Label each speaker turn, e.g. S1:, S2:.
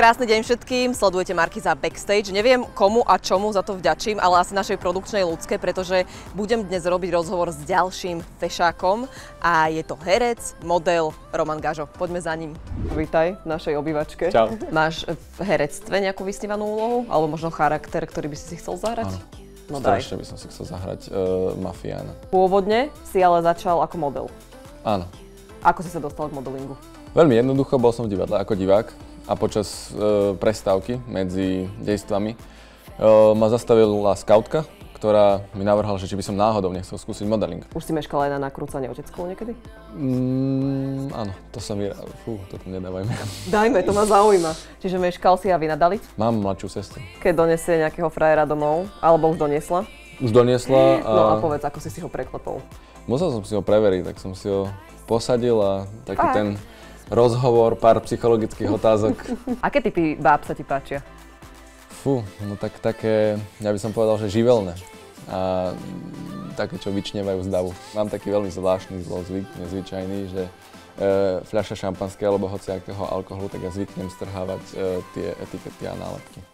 S1: Krásny deň všetkým, sledujete Markiza Backstage. Neviem komu a čomu za to vďačím, ale asi našej produkčnej ľudské, pretože budem dnes robiť rozhovor s ďalším fešákom a je to herec, model Roman Gažo. Poďme za ním. Vítaj v našej obývačke.
S2: Čau.
S1: Máš v herectve nejakú vysnívanú úlohu? Alebo možno charakter, ktorý by si si chcel zahrať?
S2: Áno.
S1: No daj.
S2: Strašne by som si chcel zahrať uh, mafiána.
S1: Pôvodne si ale začal ako model.
S2: Áno.
S1: Ako si sa dostal k modelingu?
S2: Veľmi jednoducho, bol som v divadle ako divák a počas uh, prestávky medzi dejstvami uh, ma zastavila skautka, ktorá mi navrhala, že či by som náhodou nechcel skúsiť modeling.
S1: Už si meškal aj na nakrúcanie oteckov niekedy?
S2: Mm, áno, to sa mi... Fú, to tam nedávajme.
S1: Dajme, to ma zaujíma. Čiže meškal si a vynadali?
S2: Mám mladšiu sestru.
S1: Keď donesie nejakého frajera domov, alebo už doniesla?
S2: Už doniesla a,
S1: No a povedz, ako si si ho preklepol.
S2: musel som si ho preveriť, tak som si ho posadil a taký
S1: Fakt?
S2: ten rozhovor, pár psychologických otázok.
S1: Aké typy báb sa ti páčia?
S2: Fú, no tak také, ja by som povedal, že živelné. A také, čo vyčnevajú z davu. Mám taký veľmi zvláštny zlozvyk, nezvyčajný, že e, fľaša šampanského alebo hociakého alkoholu, tak ja zvyknem strhávať e, tie etikety a nálepky.